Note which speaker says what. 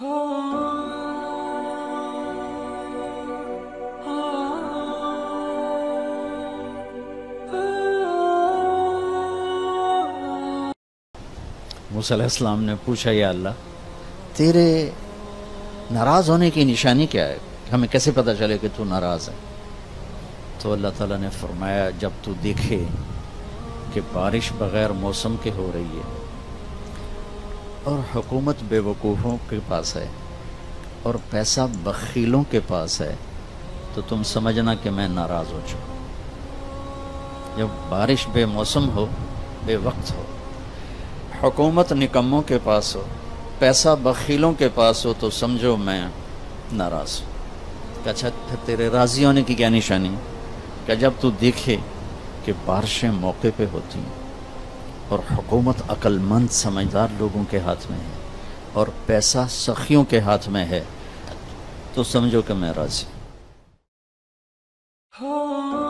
Speaker 1: موسیٰ علیہ السلام نے پوچھا، یا اللہ، تیرے ناراض ہونے کی نشانی کیا ہے؟ ہمیں کیسے پتہ چلے کہ تو ناراض ہے؟ تو اللہ تعالیٰ نے فرمایا، جب تو دیکھے کہ بارش بغیر موسم کے ہو رہی ہے اور حکومت بے وقوفوں کے پاس ہے اور پیسہ بخیلوں کے پاس ہے، تو تم سمجھنا کہ میں ناراض ہو چکا جب بارش بے موسم ہو، بے وقت ہو، حکومت نکموں کے پاس ہو، پیسہ بخیلوں کے پاس ہو، تو سمجھو میں ناراض ہوں۔ کہ اچھا پھر تیرے راضی ہونے کی کیا نشانی؟ کہ جب تو دیکھے کہ بارشیں موقع پہ ہوتی ہیں۔ اور حکومت عقل مند سمجھدار لوگوں کے ہاتھ میں ہے اور پیسہ سخیوں کے ہاتھ میں ہے تو سمجھو کہ میں راضی ہوں۔ ہاں۔